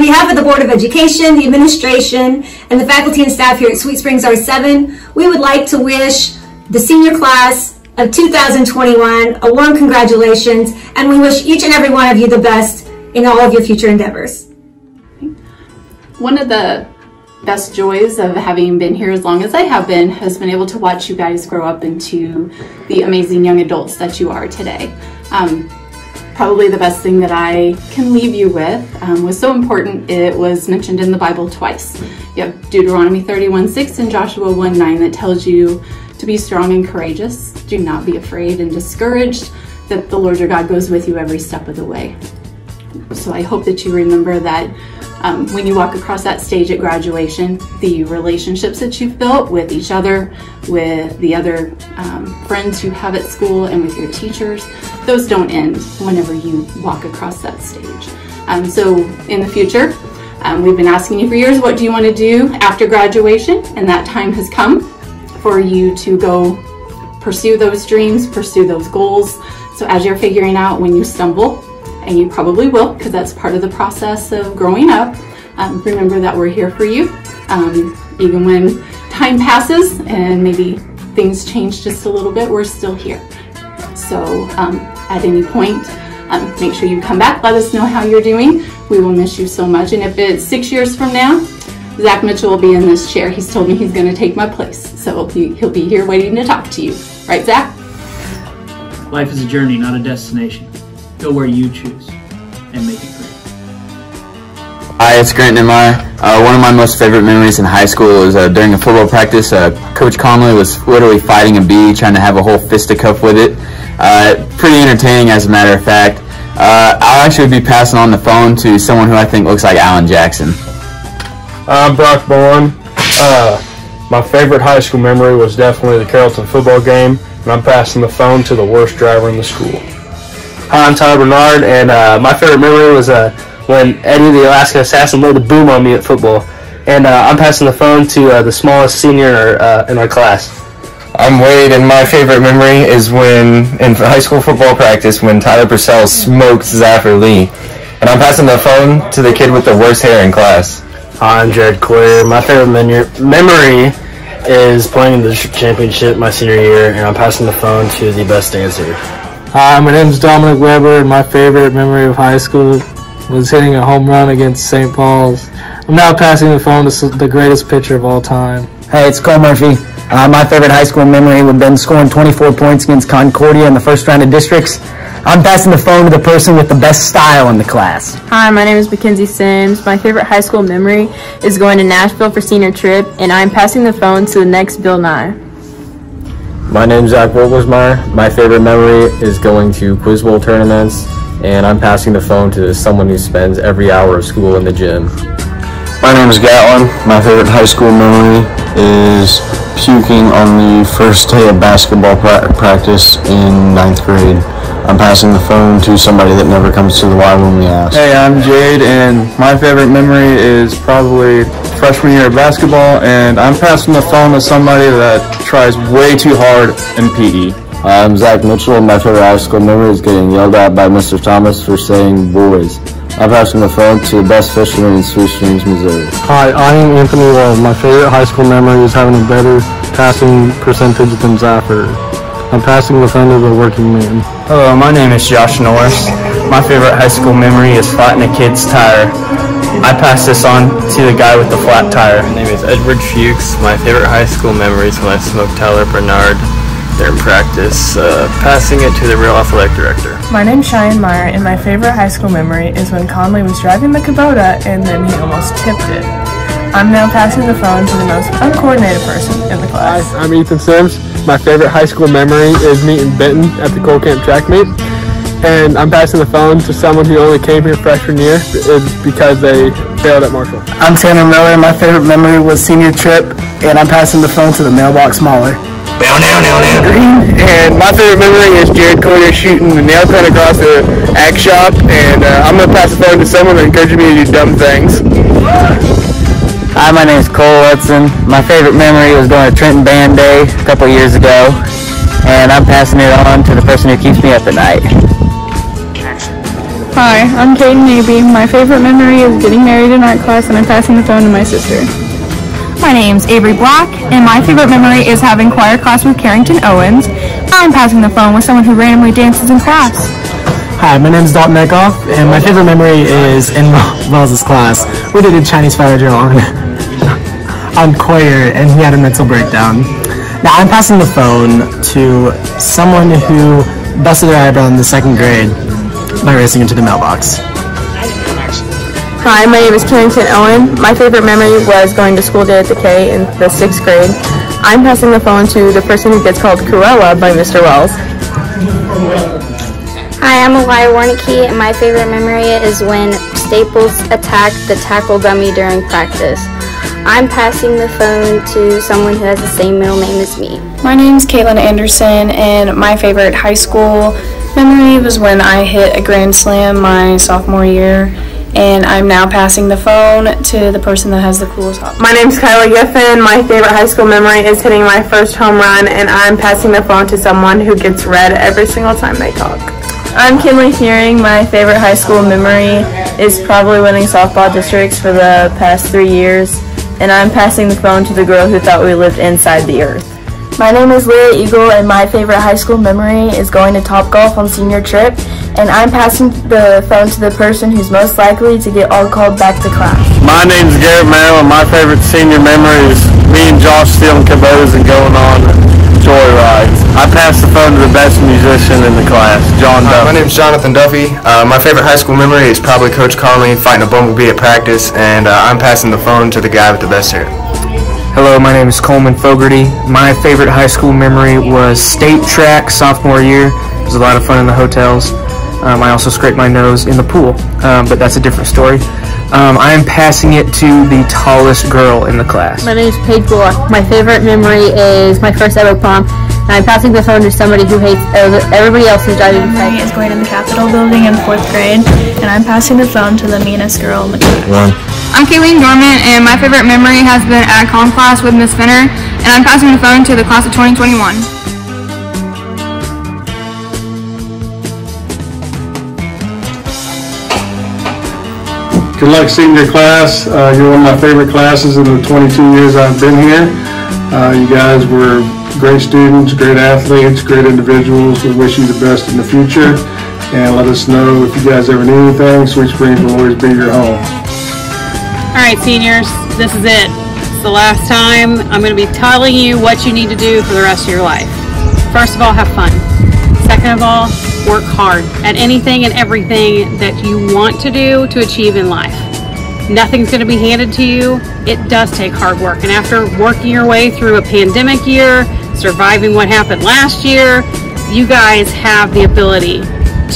On behalf of the Board of Education, the administration, and the faculty and staff here at Sweet Springs R7, we would like to wish the senior class of 2021 a warm congratulations, and we wish each and every one of you the best in all of your future endeavors. One of the best joys of having been here as long as I have been has been able to watch you guys grow up into the amazing young adults that you are today. Um, probably the best thing that I can leave you with um, was so important it was mentioned in the Bible twice. You have Deuteronomy 31 6 and Joshua 1 9 that tells you to be strong and courageous. Do not be afraid and discouraged, that the Lord your God goes with you every step of the way. So I hope that you remember that um, when you walk across that stage at graduation, the relationships that you've built with each other, with the other um, friends you have at school, and with your teachers, those don't end whenever you walk across that stage. Um, so in the future, um, we've been asking you for years, what do you want to do after graduation? And that time has come for you to go pursue those dreams, pursue those goals. So as you're figuring out when you stumble, and you probably will because that's part of the process of growing up. Um, remember that we're here for you. Um, even when time passes and maybe things change just a little bit, we're still here. So um, at any point, um, make sure you come back, let us know how you're doing. We will miss you so much. And if it's six years from now, Zach Mitchell will be in this chair. He's told me he's going to take my place. So he'll be here waiting to talk to you. Right, Zach? Life is a journey, not a destination. Go where you choose and make it great. Hi, it's Grant Nemeyer. Uh, one of my most favorite memories in high school was uh, during a football practice. Uh, Coach Conley was literally fighting a bee, trying to have a whole fisticuff with it. Uh, pretty entertaining, as a matter of fact. Uh, I'll actually be passing on the phone to someone who I think looks like Alan Jackson. I'm Brock Bourne. Uh, my favorite high school memory was definitely the Carrollton football game, and I'm passing the phone to the worst driver in the school. Hi, I'm Tyler Bernard, and uh, my favorite memory was uh, when Eddie the Alaska Assassin laid a boom on me at football. And uh, I'm passing the phone to uh, the smallest senior in our, uh, in our class. I'm Wade, and my favorite memory is when in high school football practice when Tyler Purcell smoked Zaffer Lee. And I'm passing the phone to the kid with the worst hair in class. Hi, I'm Jared Coyer. My favorite memory is playing in the championship my senior year, and I'm passing the phone to the best dancer. Hi, my name is Dominic Weber, and my favorite memory of high school was hitting a home run against St. Paul's. I'm now passing the phone to the greatest pitcher of all time. Hey, it's Cole Murphy. Uh, my favorite high school memory would have been scoring 24 points against Concordia in the first round of districts. I'm passing the phone to the person with the best style in the class. Hi, my name is Mackenzie Sims. My favorite high school memory is going to Nashville for senior trip, and I'm passing the phone to the next Bill Nye. My name is Zach Vogelsmeyer. My favorite memory is going to Quiz Bowl tournaments, and I'm passing the phone to someone who spends every hour of school in the gym. My name is Gatlin. My favorite high school memory is puking on the first day of basketball pra practice in ninth grade. I'm passing the phone to somebody that never comes to the Y when we ask. Hey, I'm Jade, and my favorite memory is probably freshman year of basketball, and I'm passing the phone to somebody that tries way too hard in PE. I'm Zach Mitchell, and my favorite high school memory is getting yelled at by Mr. Thomas for saying boys. I'm passing the phone to the best fisherman in Sweet Springs, Missouri. Hi, I am Anthony Wall. My favorite high school memory is having a better passing percentage than Zaffer. I'm passing the phone to the working man. Hello, my name is Josh Norris. My favorite high school memory is flattening a kid's tire. I pass this on to the guy with the flat tire. My name is Edward Fuchs. My favorite high school memories when I smoked Tyler Bernard there in practice, uh, passing it to the real athletic director. My name's Cheyenne Meyer, and my favorite high school memory is when Conley was driving the Kubota and then he almost tipped it. I'm now passing the phone to the most uncoordinated person in the class. Hi, I'm Ethan Sims. My favorite high school memory is meeting Benton at the Cole Camp track meet and I'm passing the phone to someone who only came here freshman year because they failed at Marshall. I'm Tanner Miller. My favorite memory was senior trip, and I'm passing the phone to the mailbox mauler. Now, now, now, now. Green. And my favorite memory is Jared Coyer shooting the nail pen across the ag shop, and uh, I'm gonna pass the phone to someone that encourages me to do dumb things. Hi, my name is Cole Hudson. My favorite memory was going to Trenton Band Day a couple years ago, and I'm passing it on to the person who keeps me up at night. Hi, I'm Kaden Navy. My favorite memory is getting married in art class and I'm passing the phone to my sister. My name's Avery Black, and my favorite memory is having choir class with Carrington Owens. I'm passing the phone with someone who randomly dances in class. Hi, my name is Dalton Eckhoff, and my favorite memory is in Wells' class. We did a Chinese fire drill on, on choir, and he had a mental breakdown. Now, I'm passing the phone to someone who busted their eyebrow in the second grade by racing into the mailbox. Hi, my name is Carrington Owen. My favorite memory was going to school day at the K in the sixth grade. I'm passing the phone to the person who gets called Cruella by Mr. Wells. Hi, I'm Elia Warnicki, and my favorite memory is when Staples attacked the tackle dummy during practice. I'm passing the phone to someone who has the same middle name as me. My name's Caitlin Anderson, and my favorite high school memory was when I hit a grand slam my sophomore year and I'm now passing the phone to the person that has the coolest hot. My name's Kyla Giffen. My favorite high school memory is hitting my first home run, and I'm passing the phone to someone who gets red every single time they talk. I'm Kinley Hearing. My favorite high school memory is probably winning softball districts for the past three years, and I'm passing the phone to the girl who thought we lived inside the earth. My name is Leah Eagle, and my favorite high school memory is going to Top Golf on senior trip, and I'm passing the phone to the person who's most likely to get all called back to class. My name's Garrett Merrill, and my favorite senior memory is me and Josh stealing Kubotas and going on joy rides. I passed the phone to the best musician in the class, John Hi, Duffy. my name's Jonathan Duffy. Uh, my favorite high school memory is probably Coach Conley fighting a bumblebee at practice, and uh, I'm passing the phone to the guy with the best hair. Hello, my name is Coleman Fogarty. My favorite high school memory was state track sophomore year. It was a lot of fun in the hotels. Um, I also scraped my nose in the pool, um, but that's a different story. Um, I am passing it to the tallest girl in the class. My name is Paige Bullock. My favorite memory is my first ever prom, and I'm passing the phone to somebody who hates everybody else who's driving the memory is going in the Capitol building in fourth grade, and I'm passing the phone to the meanest girl in the class. One. I'm Kayleen Dorman, and my favorite memory has been at comm class with Miss Finner, and I'm passing the phone to the class of 2021. Good luck, senior class. Uh, you're one of my favorite classes in the 22 years I've been here. Uh, you guys were great students, great athletes, great individuals. We wish you the best in the future. And let us know if you guys ever need anything. Sweet Springs will always be your home. All right, seniors, this is it. It's the last time I'm going to be telling you what you need to do for the rest of your life. First of all, have fun. Second of all, work hard at anything and everything that you want to do to achieve in life. Nothing's going to be handed to you. It does take hard work. And after working your way through a pandemic year, surviving what happened last year, you guys have the ability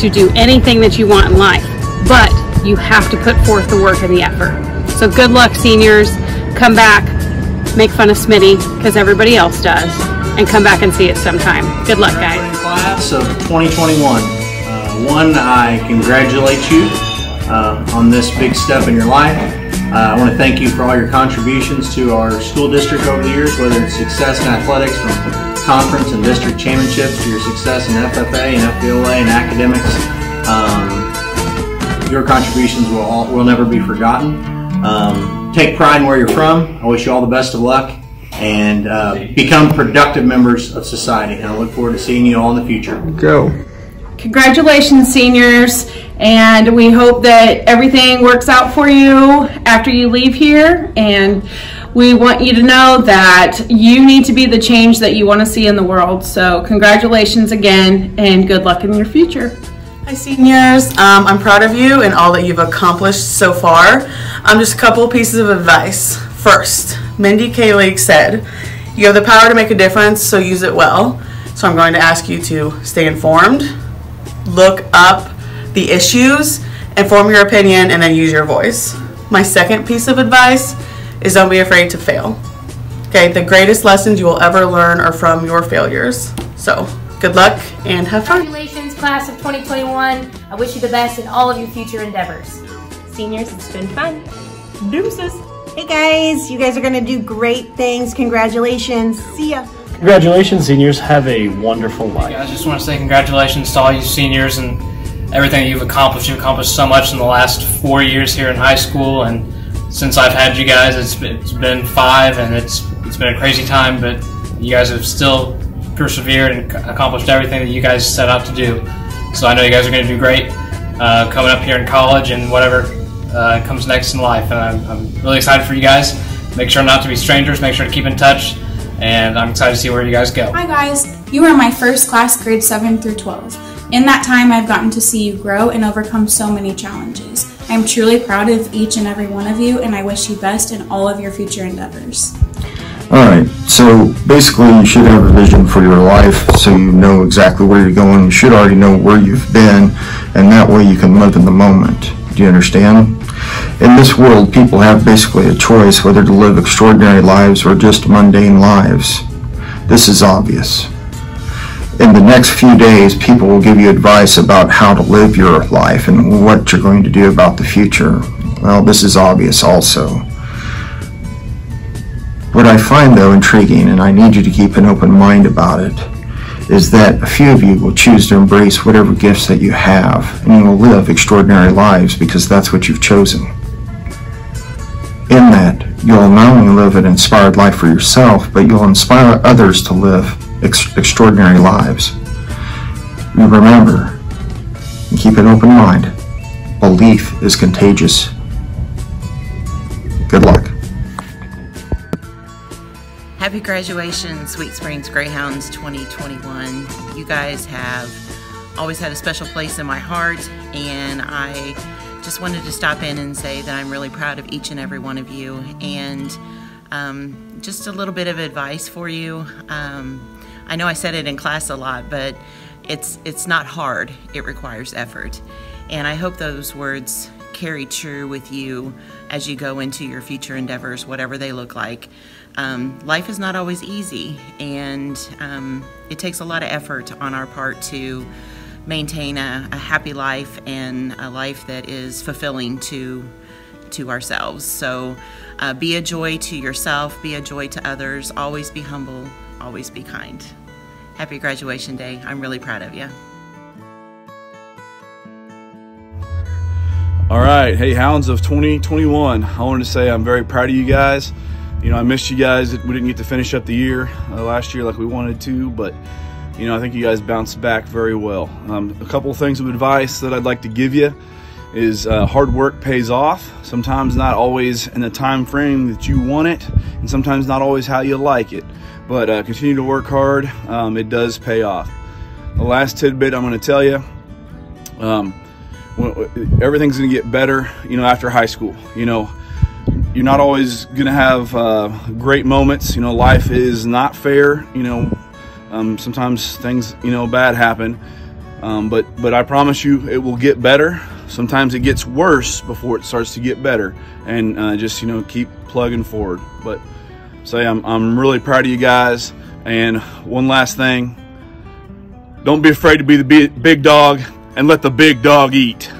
to do anything that you want in life. But you have to put forth the work and the effort. So good luck, seniors. Come back, make fun of Smitty because everybody else does, and come back and see it sometime. Good luck, guys. Class of 2021. Uh, one, I congratulate you uh, on this big step in your life. Uh, I want to thank you for all your contributions to our school district over the years, whether it's success in athletics from conference and district championships to your success in FFA and FBLA and academics. Um, your contributions will all, will never be forgotten. Um, take pride in where you're from. I wish you all the best of luck and uh, become productive members of society. And I look forward to seeing you all in the future. Go. Congratulations, seniors, and we hope that everything works out for you after you leave here. And we want you to know that you need to be the change that you want to see in the world. So, congratulations again, and good luck in your future. Hi seniors, um, I'm proud of you and all that you've accomplished so far. I'm um, just a couple pieces of advice. First, Mindy Kaling said, you have the power to make a difference, so use it well. So I'm going to ask you to stay informed, look up the issues, and form your opinion, and then use your voice. My second piece of advice is don't be afraid to fail. Okay, the greatest lessons you will ever learn are from your failures. So, good luck and have fun. Congratulations, class of 2021. I wish you the best in all of your future endeavors. Seniors, it's been fun. Deuces. Hey guys, you guys are gonna do great things. Congratulations. See ya. Congratulations, seniors. Have a wonderful life. I just want to say congratulations to all you seniors and everything that you've accomplished. You've accomplished so much in the last four years here in high school, and since I've had you guys, it's been, it's been five, and it's it's been a crazy time. But you guys have still persevered and accomplished everything that you guys set out to do. So I know you guys are going to do great uh, coming up here in college and whatever uh, comes next in life. And I'm, I'm really excited for you guys. Make sure not to be strangers. Make sure to keep in touch. And I'm excited to see where you guys go. Hi guys, you are my first class, grade 7 through 12. In that time, I've gotten to see you grow and overcome so many challenges. I'm truly proud of each and every one of you, and I wish you best in all of your future endeavors. Alright, so basically you should have a vision for your life so you know exactly where you're going. You should already know where you've been, and that way you can live in the moment. Do you understand? In this world, people have basically a choice whether to live extraordinary lives or just mundane lives. This is obvious. In the next few days, people will give you advice about how to live your life and what you're going to do about the future. Well, this is obvious also. What I find, though, intriguing, and I need you to keep an open mind about it, is that a few of you will choose to embrace whatever gifts that you have, and you will live extraordinary lives because that's what you've chosen. In that, you'll not only live an inspired life for yourself, but you'll inspire others to live ex extraordinary lives. And remember, and keep an open mind, belief is contagious. Good luck. Happy graduation, Sweet Springs Greyhounds 2021. You guys have always had a special place in my heart, and I just wanted to stop in and say that I'm really proud of each and every one of you. And um, just a little bit of advice for you. Um, I know I said it in class a lot, but it's it's not hard. It requires effort, and I hope those words carry true with you as you go into your future endeavors, whatever they look like. Um, life is not always easy, and um, it takes a lot of effort on our part to maintain a, a, happy life and a life that is fulfilling to to ourselves. So, uh, be a joy to yourself, be a joy to others. Always be humble, always be kind. Happy graduation day! I'm really proud of you. All right, hey Hounds of 2021. I wanted to say I'm very proud of you guys. You know, I missed you guys. We didn't get to finish up the year uh, last year like we wanted to, but you know, I think you guys bounced back very well. Um, a couple of things of advice that I'd like to give you is uh, hard work pays off. Sometimes not always in the time frame that you want it, and sometimes not always how you like it. But uh, continue to work hard. Um, it does pay off. The last tidbit I'm going to tell you. Um, everything's going to get better, you know, after high school. You know, you're not always going to have uh, great moments. You know, life is not fair. You know, um, sometimes things, you know, bad happen. Um, but but I promise you, it will get better. Sometimes it gets worse before it starts to get better, and uh, just you know keep plugging forward. But say I'm I'm really proud of you guys. And one last thing, don't be afraid to be the big dog and let the big dog eat.